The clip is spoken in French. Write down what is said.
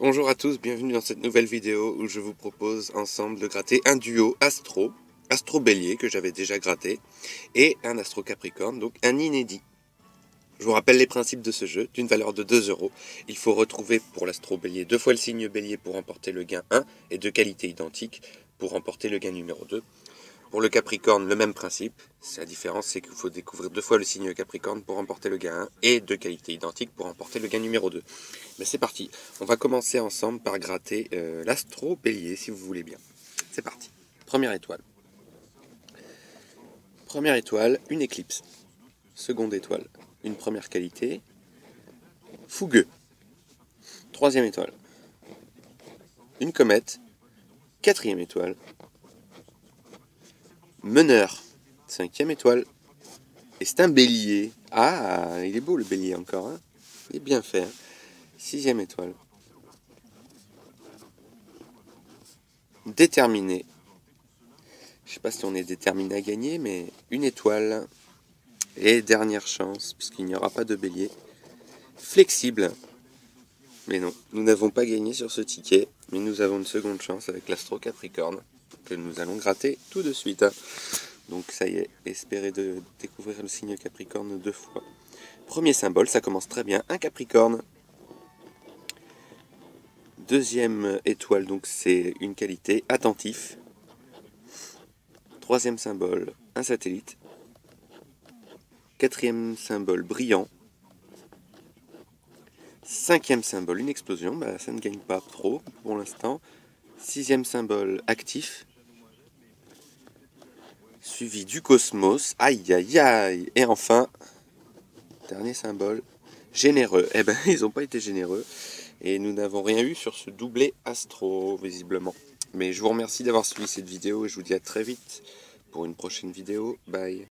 Bonjour à tous, bienvenue dans cette nouvelle vidéo où je vous propose ensemble de gratter un duo Astro, Astro Bélier que j'avais déjà gratté, et un Astro Capricorne, donc un inédit. Je vous rappelle les principes de ce jeu, d'une valeur de 2 euros. Il faut retrouver pour l'Astro Bélier deux fois le signe Bélier pour remporter le gain 1 et deux qualités identiques pour remporter le gain numéro 2. Pour le Capricorne, le même principe. La différence, c'est qu'il faut découvrir deux fois le signe Capricorne pour remporter le gain 1 et deux qualités identiques pour remporter le gain numéro 2. Mais c'est parti. On va commencer ensemble par gratter euh, l'astro bélier, si vous voulez bien. C'est parti. Première étoile. Première étoile, une éclipse. Seconde étoile, une première qualité. Fougueux. Troisième étoile. Une comète. Quatrième étoile meneur, cinquième étoile. Et c'est un bélier. Ah, il est beau le bélier encore. Hein il est bien fait. Hein. Sixième étoile. Déterminé. Je sais pas si on est déterminé à gagner, mais une étoile. Et dernière chance, puisqu'il n'y aura pas de bélier. Flexible. Mais non, nous n'avons pas gagné sur ce ticket, mais nous avons une seconde chance avec l'Astro Capricorne que nous allons gratter tout de suite. Donc ça y est, espérez de découvrir le signe Capricorne deux fois. Premier symbole, ça commence très bien, un Capricorne. Deuxième étoile, donc c'est une qualité, attentif. Troisième symbole, un satellite. Quatrième symbole, brillant. Cinquième symbole, une explosion. Bah, ça ne gagne pas trop pour l'instant. Sixième symbole, actif suivi du cosmos. Aïe, aïe, aïe. Et enfin, dernier symbole, généreux. Eh ben, ils n'ont pas été généreux. Et nous n'avons rien eu sur ce doublé astro, visiblement. Mais je vous remercie d'avoir suivi cette vidéo et je vous dis à très vite pour une prochaine vidéo. Bye.